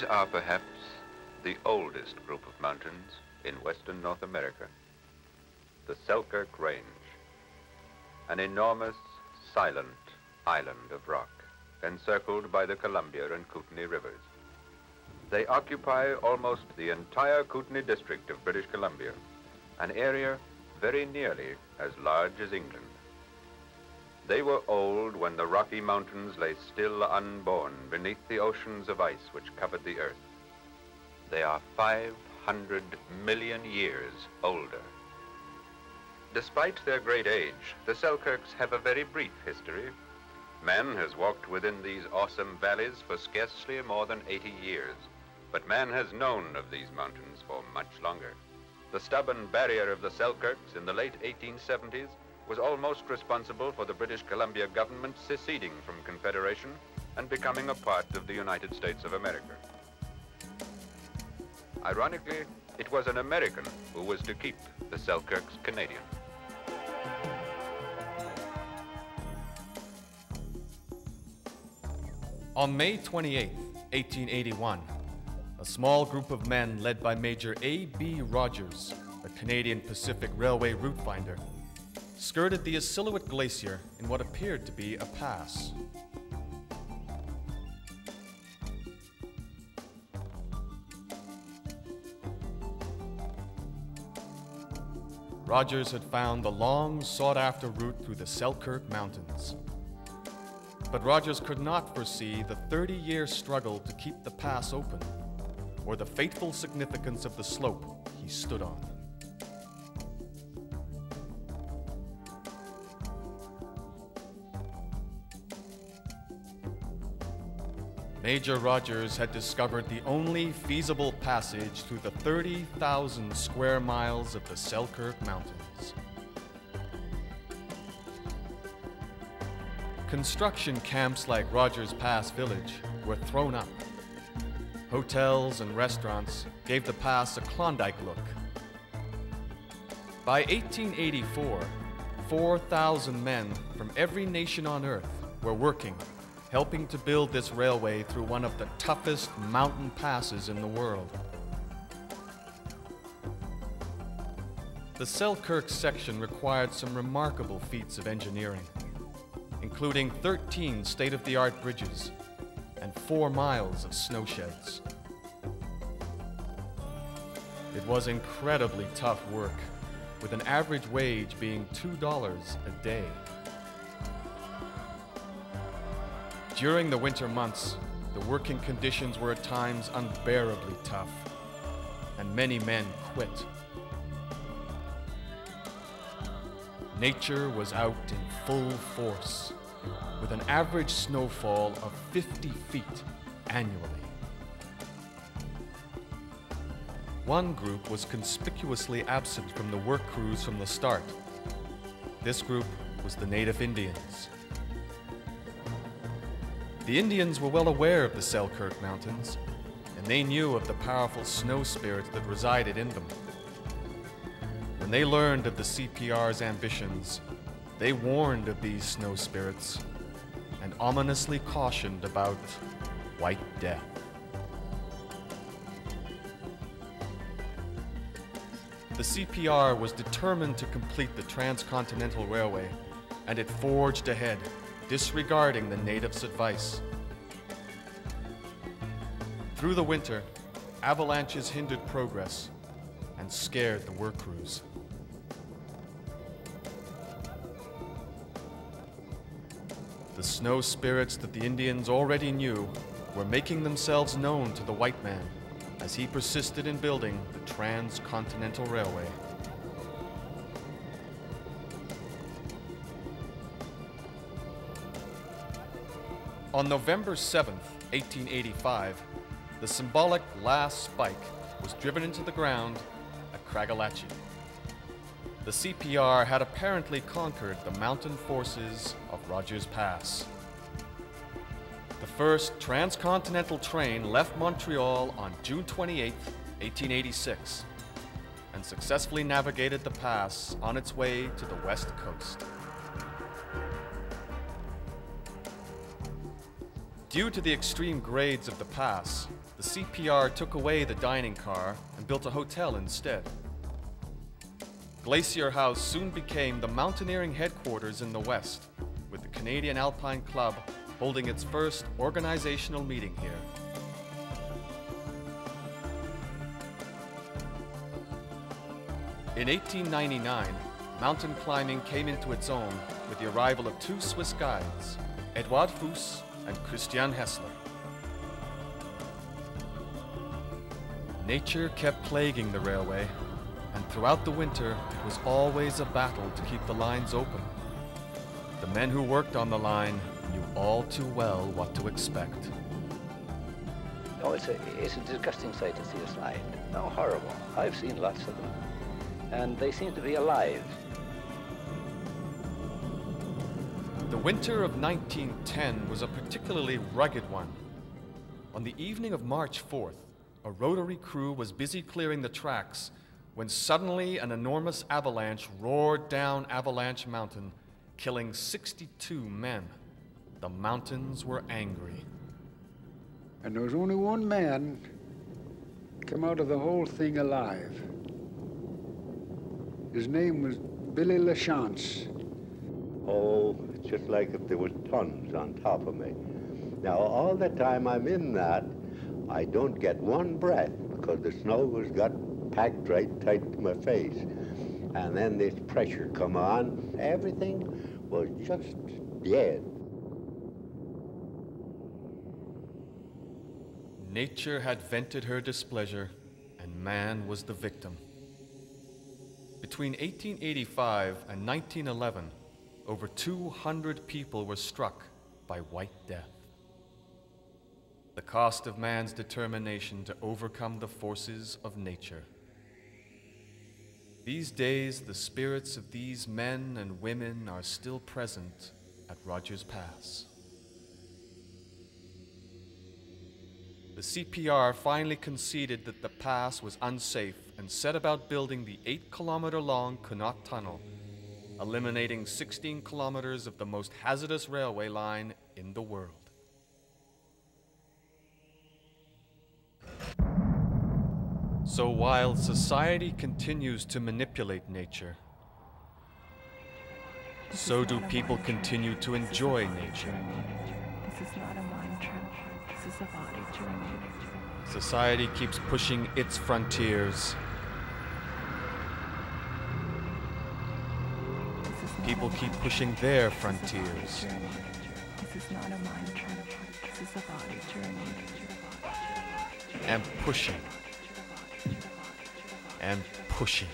These are perhaps the oldest group of mountains in western North America. The Selkirk Range, an enormous, silent island of rock encircled by the Columbia and Kootenay rivers. They occupy almost the entire Kootenay district of British Columbia, an area very nearly as large as England. They were old when the Rocky Mountains lay still unborn beneath the oceans of ice which covered the earth. They are 500 million years older. Despite their great age, the Selkirks have a very brief history. Man has walked within these awesome valleys for scarcely more than 80 years, but man has known of these mountains for much longer. The stubborn barrier of the Selkirks in the late 1870s was almost responsible for the British Columbia government seceding from Confederation and becoming a part of the United States of America. Ironically, it was an American who was to keep the Selkirks Canadian. On May 28, 1881, a small group of men led by Major A.B. Rogers, a Canadian Pacific Railway route finder, skirted the Illecillewaet Glacier in what appeared to be a pass. Rogers had found the long sought after route through the Selkirk Mountains. But Rogers could not foresee the 30 year struggle to keep the pass open, or the fateful significance of the slope he stood on. Major Rogers had discovered the only feasible passage through the 30,000 square miles of the Selkirk Mountains. Construction camps like Rogers Pass Village were thrown up. Hotels and restaurants gave the pass a Klondike look. By 1884, 4,000 men from every nation on earth were working helping to build this railway through one of the toughest mountain passes in the world. The Selkirk section required some remarkable feats of engineering, including 13 state-of-the-art bridges and four miles of snow sheds. It was incredibly tough work, with an average wage being $2 a day. During the winter months, the working conditions were at times unbearably tough, and many men quit. Nature was out in full force, with an average snowfall of 50 feet annually. One group was conspicuously absent from the work crews from the start. This group was the Native Indians. The Indians were well aware of the Selkirk Mountains, and they knew of the powerful snow spirits that resided in them. When they learned of the CPR's ambitions, they warned of these snow spirits and ominously cautioned about White Death. The CPR was determined to complete the Transcontinental Railway, and it forged ahead disregarding the natives' advice. Through the winter, avalanches hindered progress and scared the work crews. The snow spirits that the Indians already knew were making themselves known to the white man as he persisted in building the Transcontinental Railway. On November 7, 1885, the symbolic last spike was driven into the ground at Craigellachie. The CPR had apparently conquered the mountain forces of Rogers Pass. The first transcontinental train left Montreal on June 28, 1886, and successfully navigated the pass on its way to the west coast. Due to the extreme grades of the pass, the CPR took away the dining car and built a hotel instead. Glacier House soon became the mountaineering headquarters in the West, with the Canadian Alpine Club holding its first organizational meeting here. In 1899, mountain climbing came into its own with the arrival of two Swiss guides, Edouard Feuz and Christian Häsler. Nature kept plaguing the railway, and throughout the winter it was always a battle to keep the lines open. The men who worked on the line knew all too well what to expect. Oh, it's a, it's a disgusting sight to see a slide. No, horrible. I've seen lots of them. And they seem to be alive. The winter of 1910 was a particularly rugged one. On the evening of March 4th, a rotary crew was busy clearing the tracks when suddenly an enormous avalanche roared down Avalanche Mountain, killing 62 men. The mountains were angry. And there was only one man come out of the whole thing alive. His name was Billy LaChance. Oh, it's just like if there was tons on top of me. Now, all the time I'm in that, I don't get one breath because the snow has got packed right tight to my face. And then this pressure come on. Everything was just dead. Nature had vented her displeasure, and man was the victim. Between 1885 and 1911, over 200 people were struck by White Death. The cost of man's determination to overcome the forces of nature. These days, the spirits of these men and women are still present at Rogers Pass. The CPR finally conceded that the pass was unsafe and set about building the 8 kilometer long Connaught Tunnel, eliminating 16 kilometers of the most hazardous railway line in the world. So while society continues to manipulate nature, so do people continue to enjoy nature. This is not a mind trip. This is a body journey. Society keeps pushing its frontiers. This is not People keep pushing their This is a body frontiers. This is not a mind trip. This is a body journey. and pushing and pushing.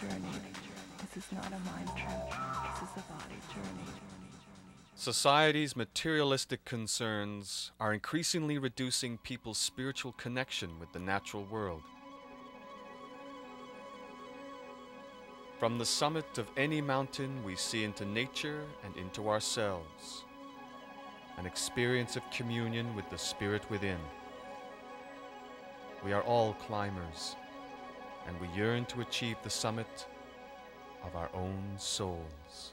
Journey. This is not a mind trip. This is a body journey. Society's materialistic concerns are increasingly reducing people's spiritual connection with the natural world. From the summit of any mountain, we see into nature and into ourselves, an experience of communion with the spirit within. We are all climbers, and we yearn to achieve the summit of our own souls.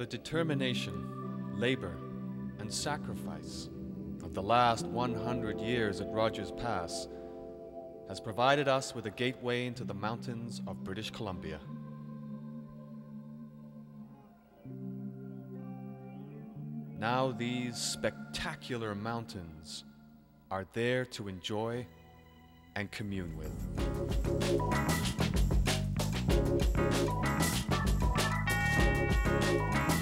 The determination, labor, and sacrifice of the last 100 years at Rogers Pass has provided us with a gateway into the mountains of British Columbia. Now, these spectacular mountains are there to enjoy and commune with. Música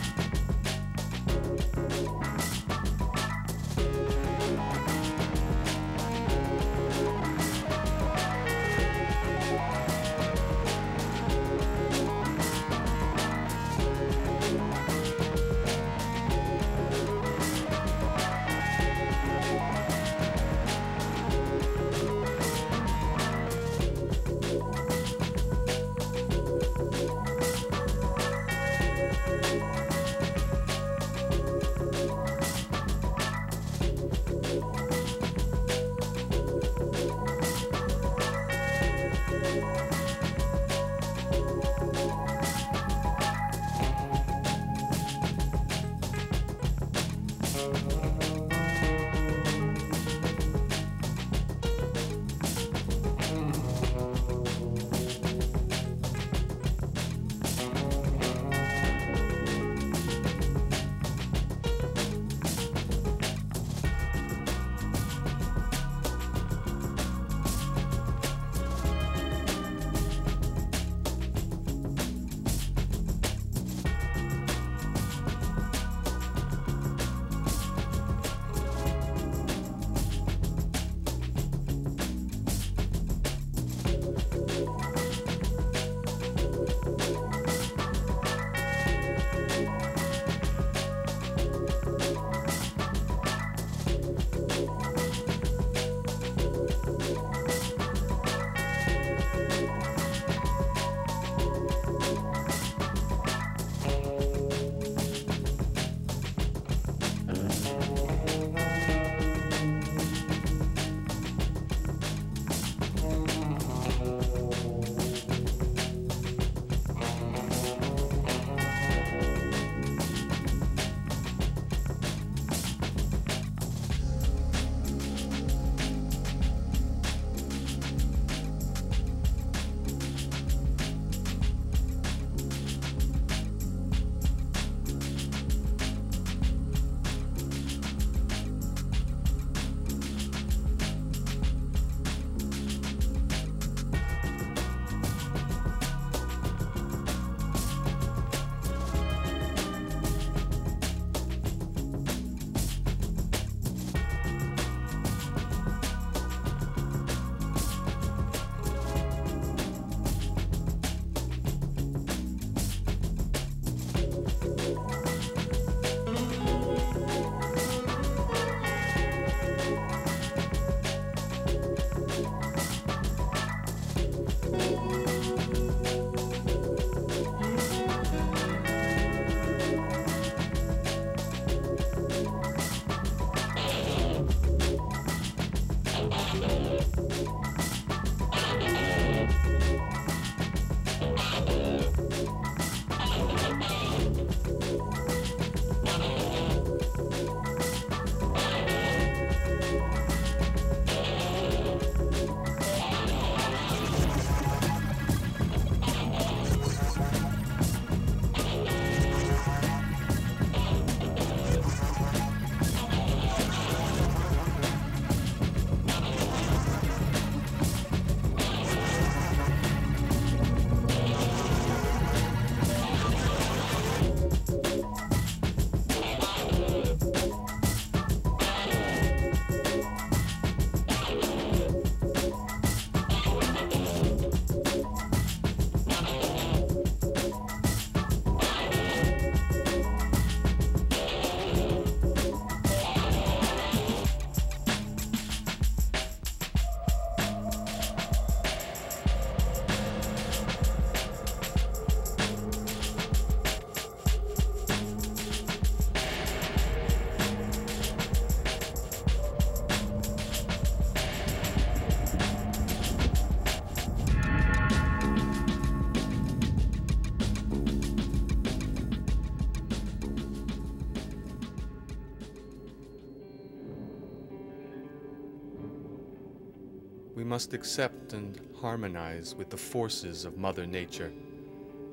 must accept and harmonize with the forces of Mother Nature,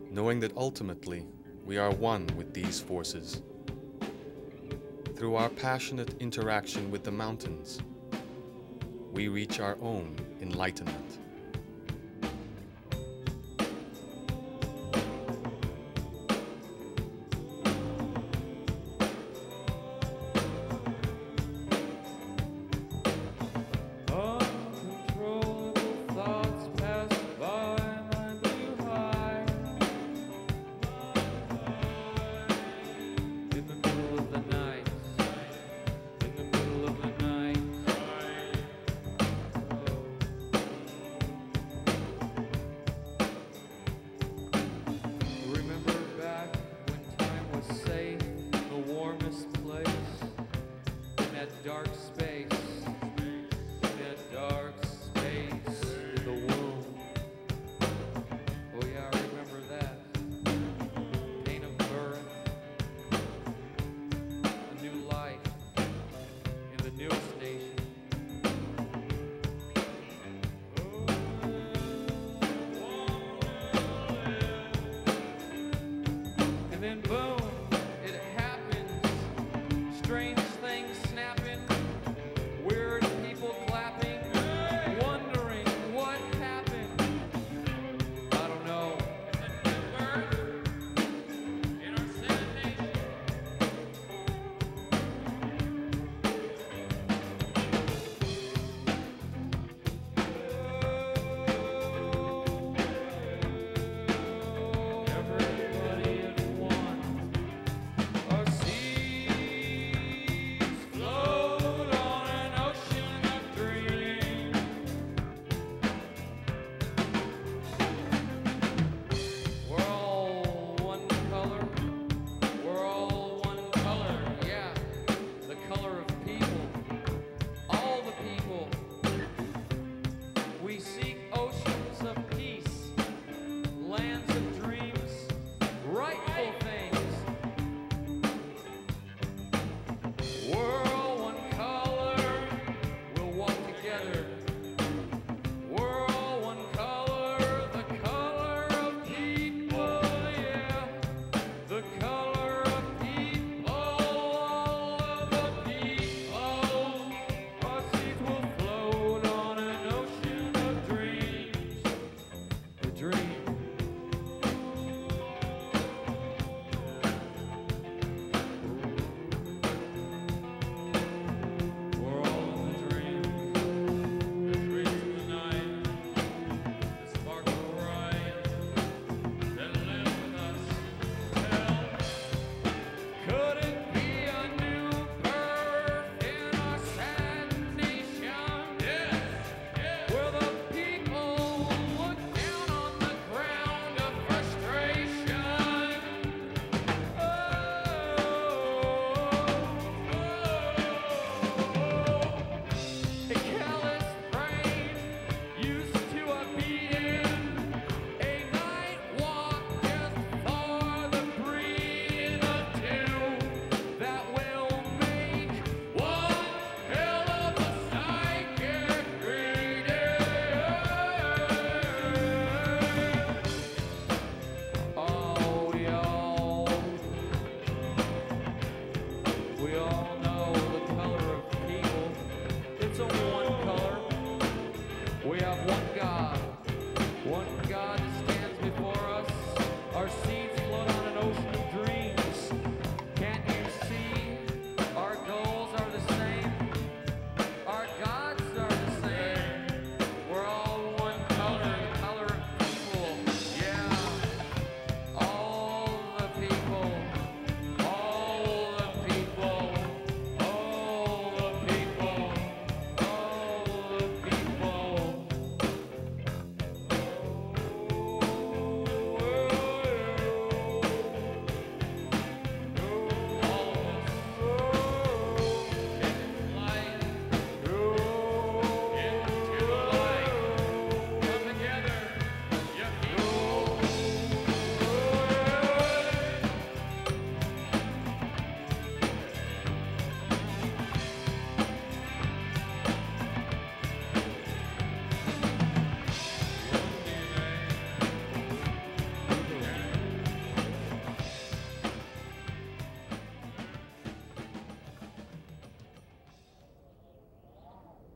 knowing that ultimately we are one with these forces. Through our passionate interaction with the mountains, we reach our own enlightenment.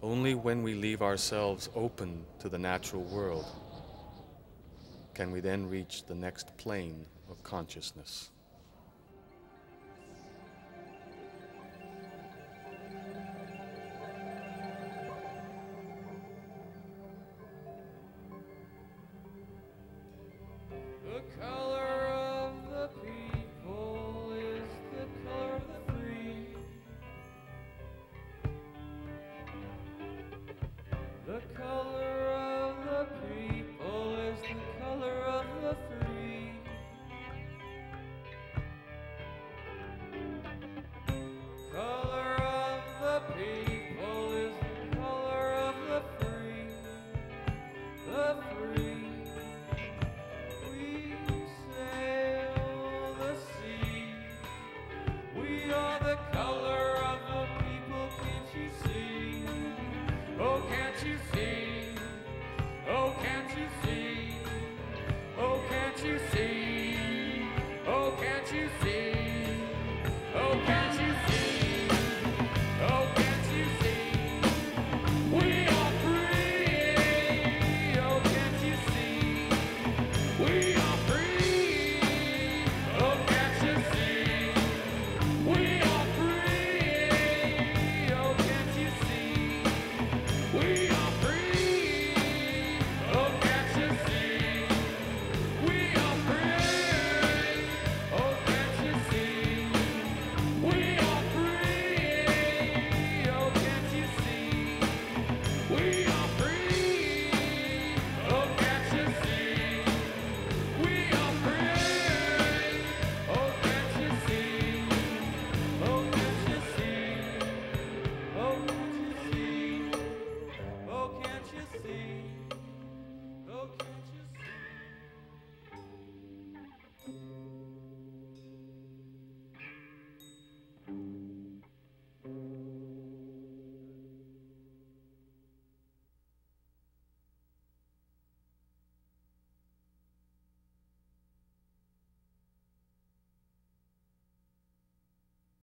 Only when we leave ourselves open to the natural world can we then reach the next plane of consciousness.